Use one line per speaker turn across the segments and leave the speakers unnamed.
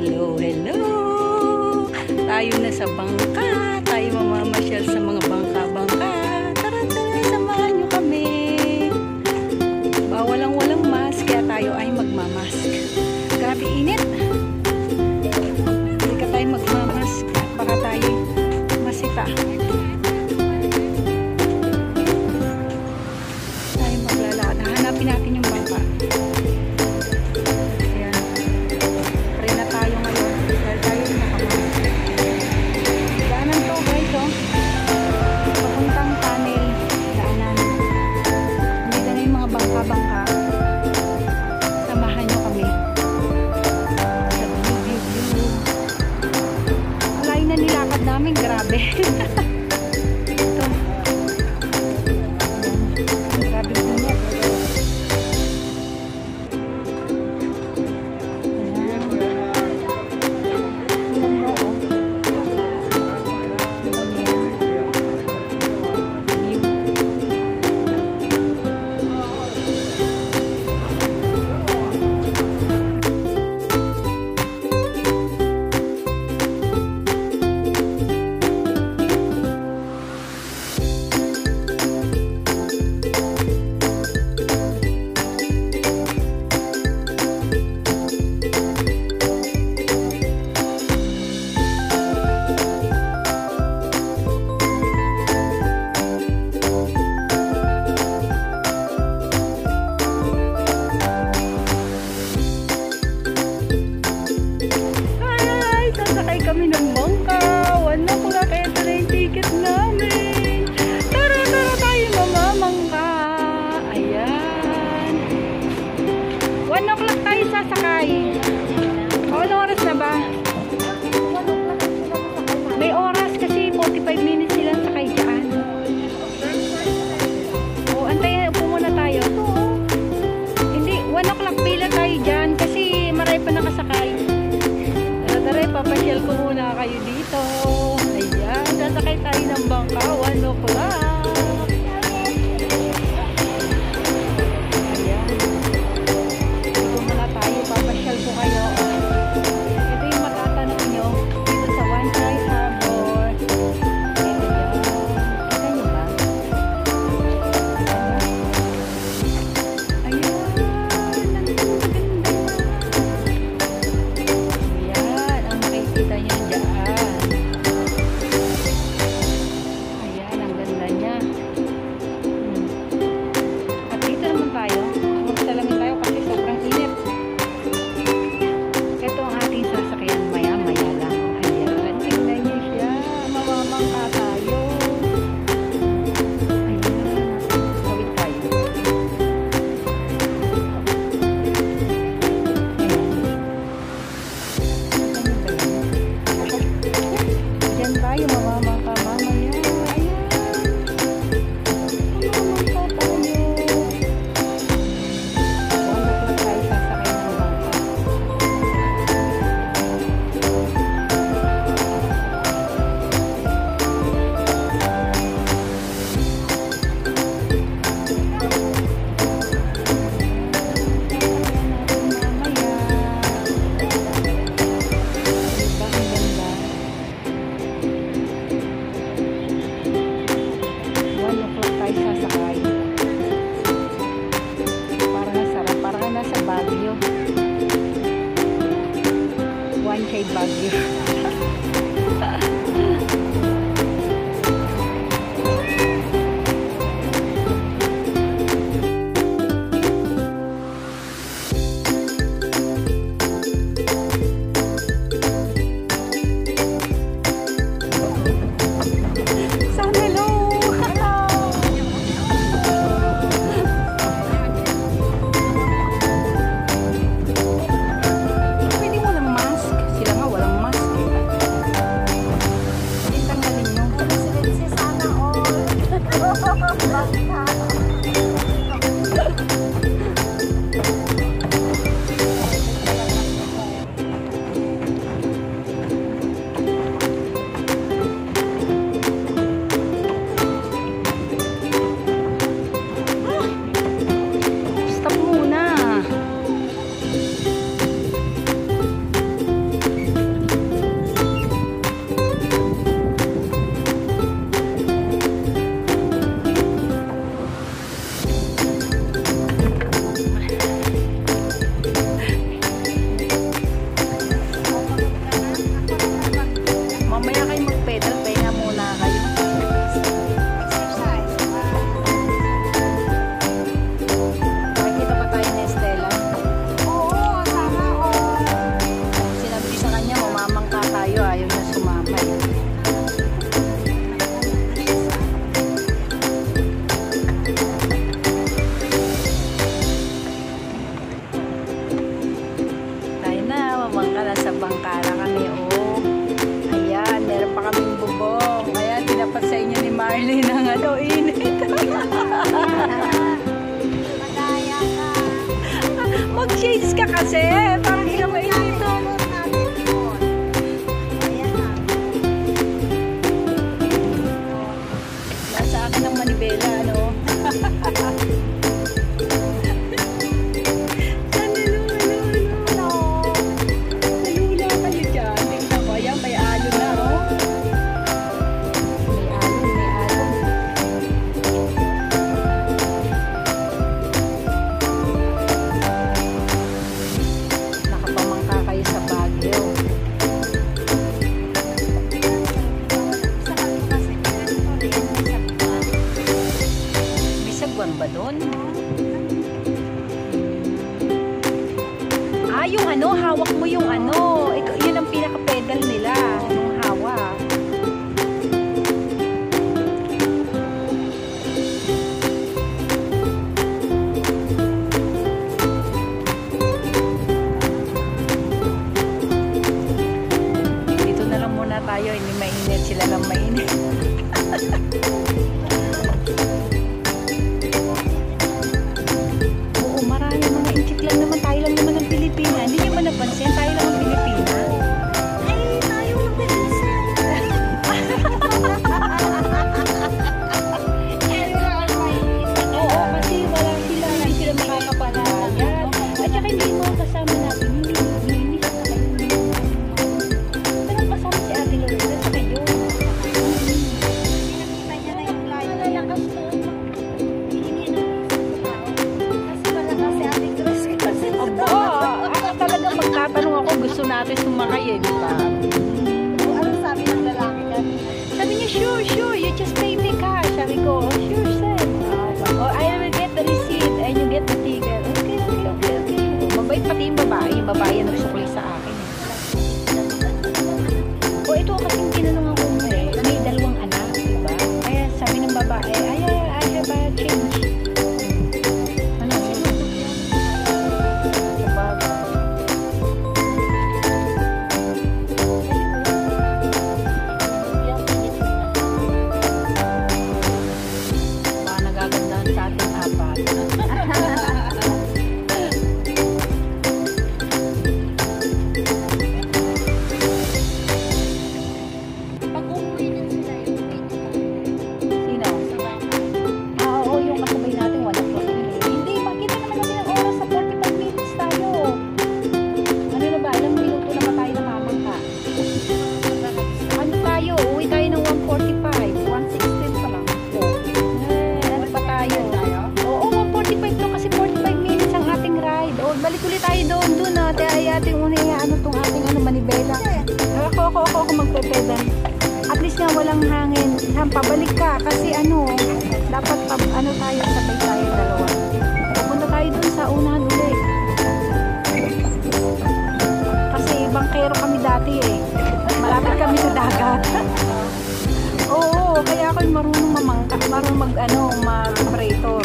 Hello, hello! Tayo na sa bangka. Tayo mamamasyal sa mga namin. Grabe. Bangkawan, Okla. Bye-bye. 哈哈哈哈 dati eh. Malapit kami sa dagat. Oo, kaya ako'y marunong mamangka, marunong mag ano, mag-operator.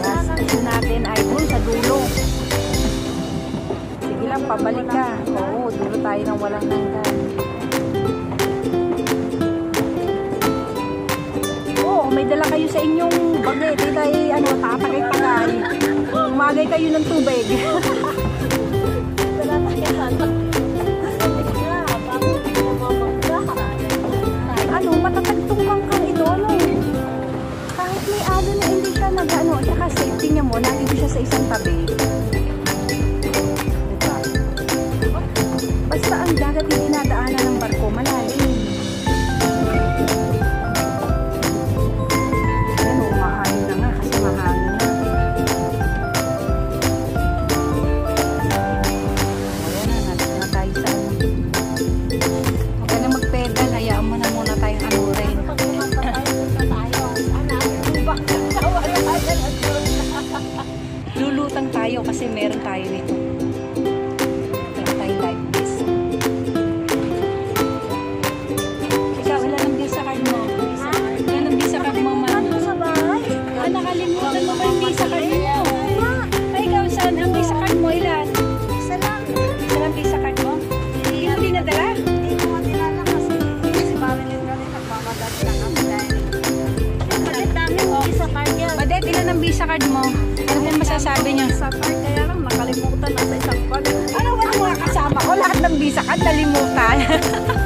Last natin ay dun sa dulo. Sige lang, pabalik ka. Oo, dulo tayo ng walang hanggan. Oo, may dala kayo sa inyong bagay. Di tayo, ano, tatakay pa tayo. Umagay kayo ng tubig. ano, matatagtungkang kang idolo. Kahit may ado na hindi ka nag-ano, tsaka safety niya mo, lagi ko siya sa isang tabi. yung isa card mo? Ano yung masasabi niya? Sa card kaya lang nakalimutan na sa isang card. Ano ba mga kasama ko? Lahat ng visa card nalimutan.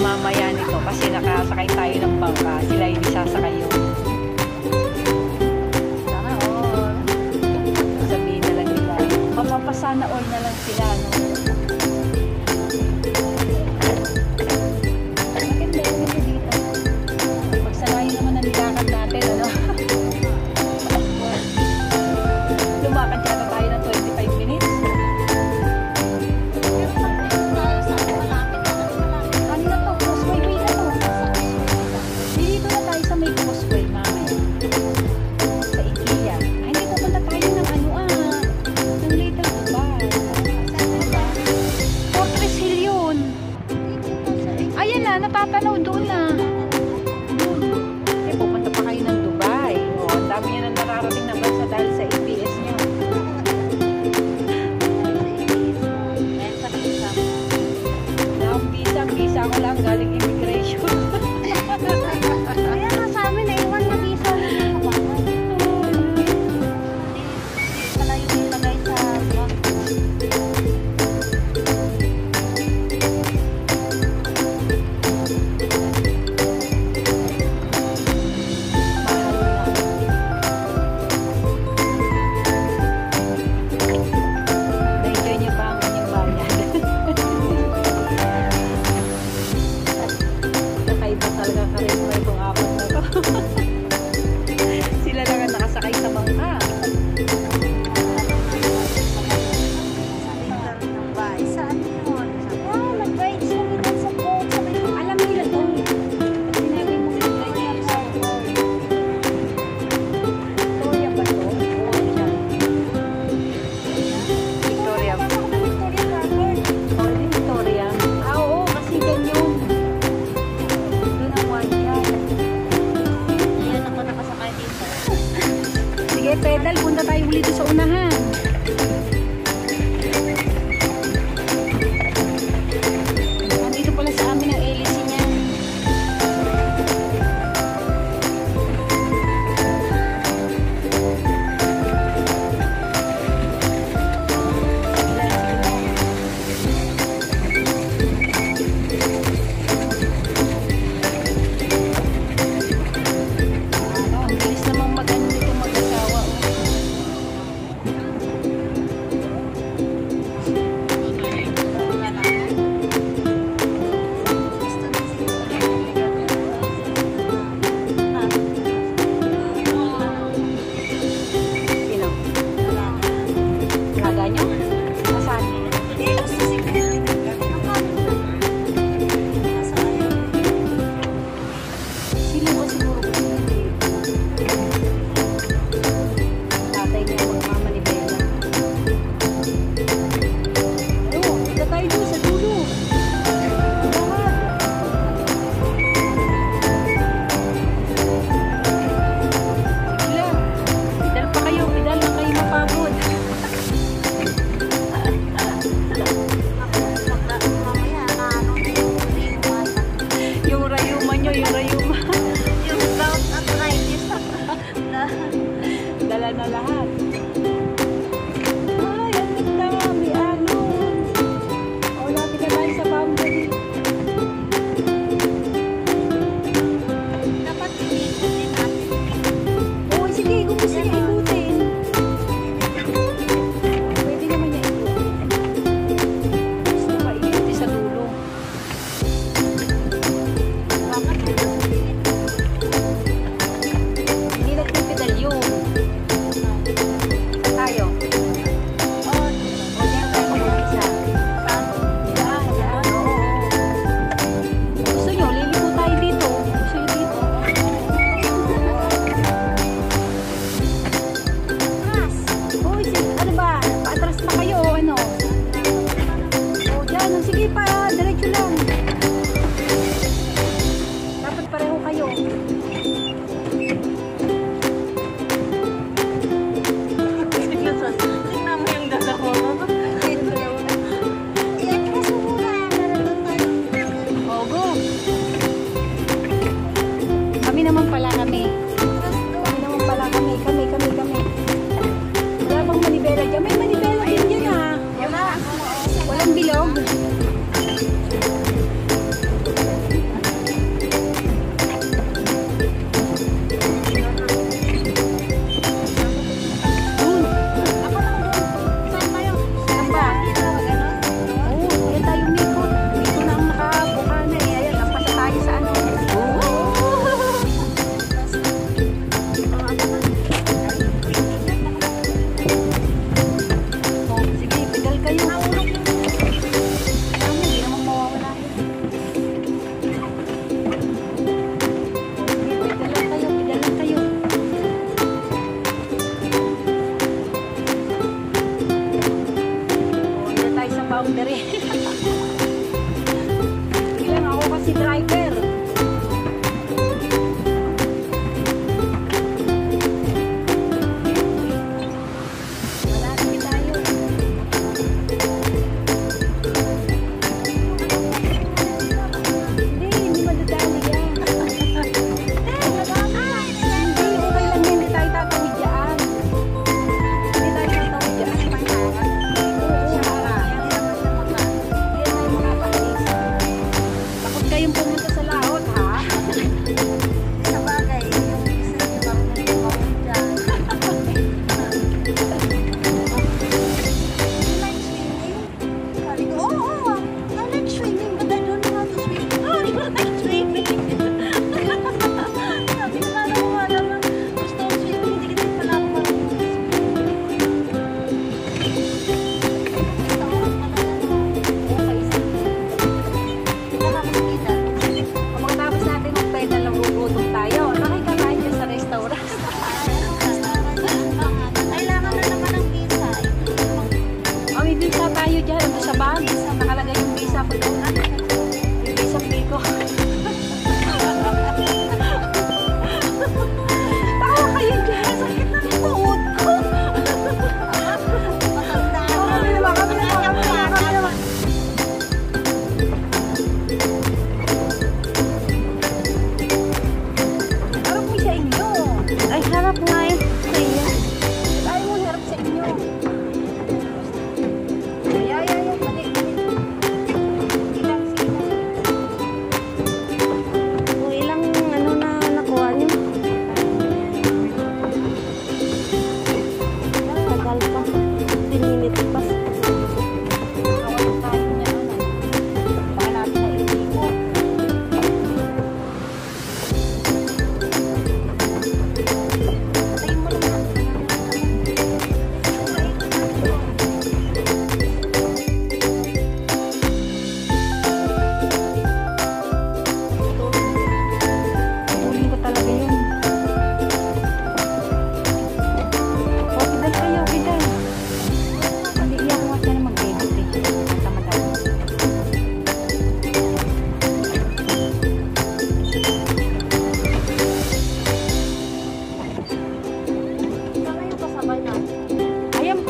mamaya nito kasi nakasakay tayo ng bangka. Sila hindi sasakay yun. Sana all. Sabihin na lang nila. Mama pa
sana
all na Paano do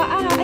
Paalam!